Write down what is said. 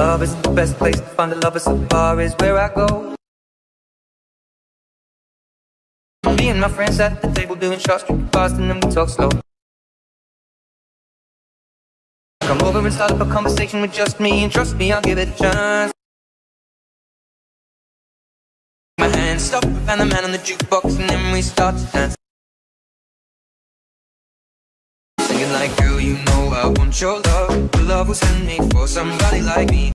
Love is the best place to find a lover, so far is where I go. Me and my friends at the table doing shots, drinking fast, and then we talk slow. Come over and start up a conversation with just me, and trust me, I'll give it a chance. My hand stop and the man on the jukebox, and then we start to dance. Singing like, girl, you know I want your love. Your love was handmade for somebody like me.